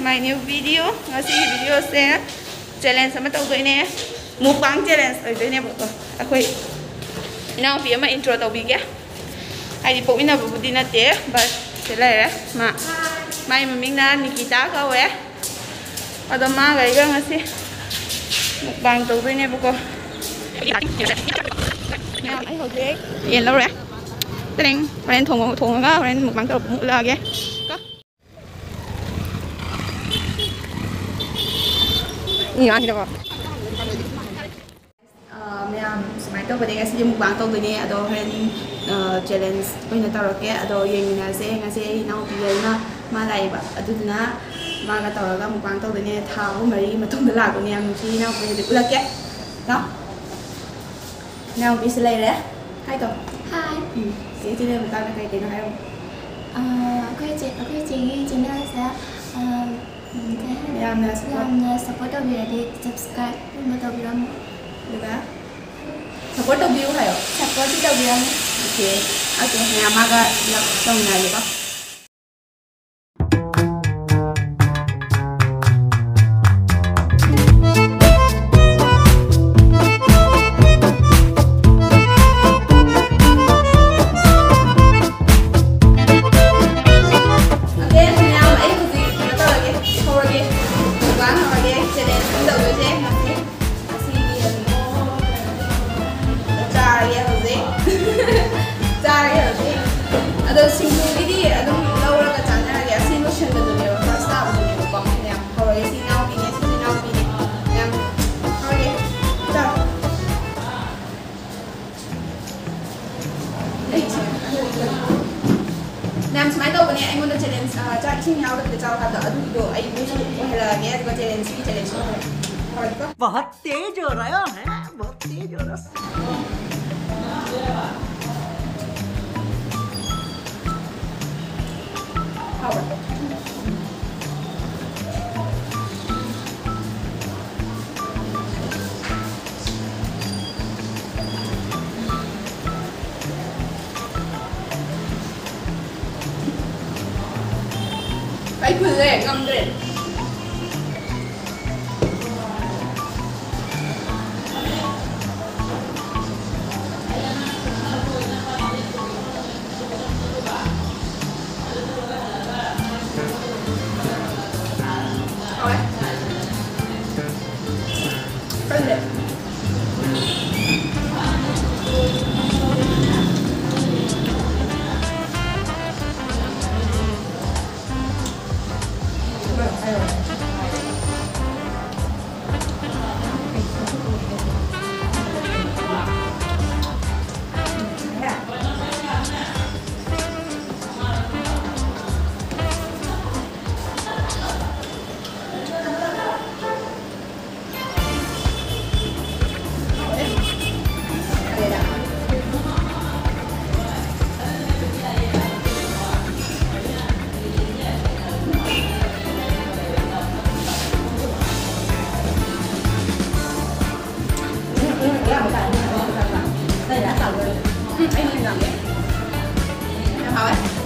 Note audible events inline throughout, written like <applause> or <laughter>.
my new video. Ngasi video se challenge sama tau doi ne mukbang challenge oi doi ne bo akoi nào pi mà intro tau bi ge ai di pokina bu di na te but se la re ma mai maming na nikita ka we ada ma ga ga ngasi mukbang tau doi nè bo ko ai hồi thế. Yên lâu rồi tên anh bên thùng thùng á bên một băng tàu một lờ kìa nhiều anh đâu ꯃꯌꯥꯝ ꯁꯨꯃꯥꯏꯅ ꯇꯧꯕꯗꯤ ꯉꯁꯤꯗꯤ ꯃꯨꯛꯕꯥꯡ ꯇꯧꯗꯣꯏꯅꯦ ꯑꯗꯣ ꯍꯣꯔꯦꯟ ꯆꯦꯂꯦꯟꯖ ꯑꯣꯏꯅ ꯇꯧꯔꯛꯀꯦ ꯑꯗꯣ ꯌꯦꯡꯃꯤꯟꯅꯁꯦ ꯉꯁꯤ ꯑꯩ ꯏꯅꯥꯎꯄꯤꯒꯩꯅ ꯃꯥ ꯂꯥꯛꯑꯦꯕ ꯑꯗꯨꯗꯨꯅ ꯃꯥꯒ ꯇꯧꯔꯒ ꯃꯨꯛꯕꯥꯡ ꯇꯧꯗꯣꯏꯅꯦ ꯊꯥ ꯑꯍꯨꯝ ꯃꯔꯤꯒꯤ ꯃꯇꯨꯡꯗ ꯂꯥꯛꯄꯅꯦ ꯌꯥꯝ ꯅꯨꯡꯁꯤ ꯏꯅꯥꯎꯄꯤ ꯍꯧꯖꯤꯛ ꯎꯠꯂꯛꯀꯦ ꯀꯣ ꯏꯅꯥꯎꯄꯤꯁꯨ ꯂꯩꯔꯦ ꯍꯥꯏ ꯇꯧ Hi, ꯆꯦ ꯆꯦꯅꯦꯜ ꯃꯇꯥꯡꯗ ꯀꯩ ꯀꯩꯅꯣ ꯍꯥꯏꯔꯛꯑꯣ ꯑꯩꯈꯣꯏ ꯆꯦ ꯑꯩꯈꯣꯏ ꯆꯦꯒꯤ ꯆꯦꯅꯦꯜꯁꯦ ꯀꯩ ꯍꯥꯏꯅꯤ ꯌꯥꯝꯅ ꯁꯞꯄꯣꯔꯠ ꯇꯧꯕꯤꯔꯗꯤ ꯁꯕꯁꯀ꯭ꯔꯥꯏꯕ ꯀꯨꯝꯕ ꯇꯧꯕꯤꯔꯝꯃꯣ ꯑꯗꯨꯒ ꯁꯞꯄꯣꯔꯠ ꯇꯧꯕꯤꯌꯨ ꯍꯥꯏꯌꯣ ꯁꯞꯄꯣꯔꯠꯁꯨ ꯇꯧꯕꯤꯔꯝꯃꯣ ꯑꯣꯀꯦ ꯑꯗꯨ ꯃꯌꯥꯝ ꯑꯃꯒ ꯇꯧꯅꯔꯦꯀꯣ ꯆꯦꯂꯦꯟꯖ ꯆꯥꯛ ꯏꯁꯤꯡ ꯌꯥꯎꯗꯕꯤꯗ ꯆꯥꯎ ꯍꯥꯏꯕꯗꯣ ꯑꯗꯨꯒꯤꯗꯣ ꯑꯩ ꯚꯤꯗꯤꯑꯣ ꯑꯣꯏꯍꯜꯂꯛꯑꯒꯦ ꯑꯗꯨꯒ ꯆꯦꯂꯦꯟꯖꯀꯤ ꯆꯦꯂꯦꯟꯖ ꯑꯣꯏꯍꯜꯂꯛꯑꯒꯦ ꯍꯧꯔꯒꯦꯀꯣ बहुत तेज हो रहा है बहुत तेज हो रहा है I collect, I'm great. 哎有一个很好。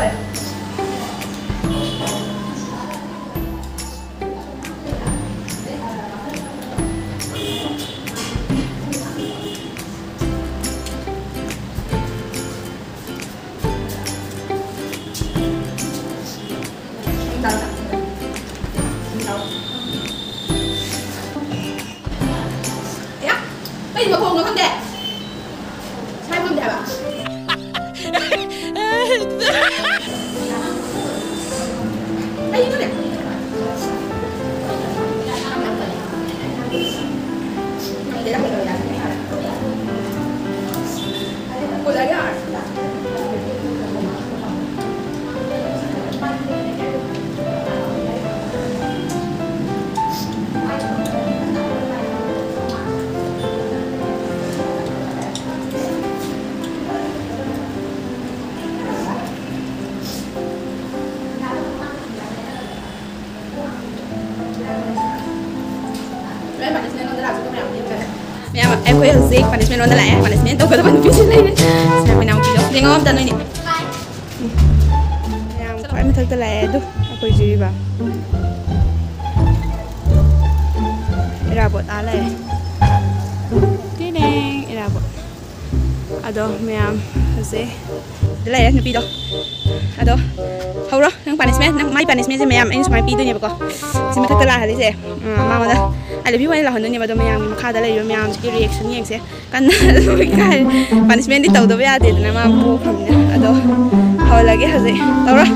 it. em có hiểu gì phản ứng nó lại phản ứng tôi có phản ứng gì đấy sao main nào kia nhưng không tao nói nè em thấy eh, là đúng tôi chỉ đi vào ra bộ ta này ado mẹ sẽ để lại nó bị đó ado hầu đó nang punishment nang mai punishment sẽ mẹ em. Anh sẽ mai bị đó nhỉ bà con. Sẽ mẹ thắc là hả sẽ ừ, mà mà đó. Ai đi vui là hồn nhỉ bà tôi mẹ em. Khá đó rồi mẹ em. <laughs> Cái reaction như thế cần cái punishment đi tàu đó bây giờ thì nó mà bố không nhỉ ado hầu là cái hả sẽ tao rồi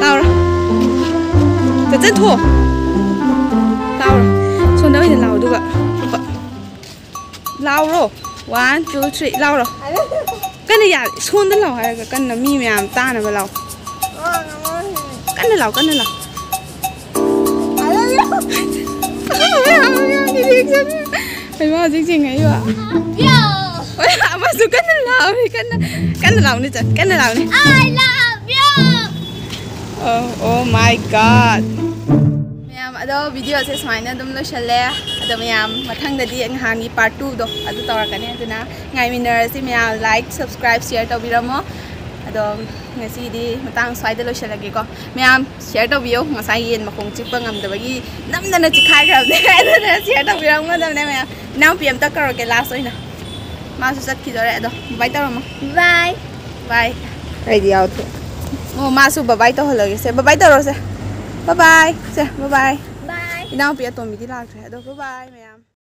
tàu rồi cái chân thua. Tàu rồi xuống đâu thì lao được ạ? Lao rồi one, two, three. Lao rồi cân này xuống đến lầu hay là cân là mi mèm ta là vào lầu cân này lầu cân này lầu phải mà chương trình ấy ạ ôi à mà dù cân này lầu thì cân cân này lầu đi chứ cân này lầu đi. I love you. Oh, oh my god. ಅದು ವಿಡಿಯೋಸೆ ಸುಮಾರು ಅದುಮ್ ಲೋಸಲ್ಲೆ ಅದು ma'am ಮಥಂಗದಿ anh part đi part two đó, ಗಾಯಮಿನರ್ಸಿ ma'am like subscribe share ತೋಬಿರಮೋ ಅದು ngasiidi matang swaida lo shala like, subscribe, share to bio masai yen makong chik pangam da bagi namna na chikai gram de na share to bio ngam da ne now pm tao karo cái last rồi nè, na ma su sat ki đấy, do bye tao ma bye. Bye. ready out ओ मासु बाबाई bye हो hello, से bye तो रो से bye bye, से bye bye 一两别多米的拿出来，都拜吧，妹。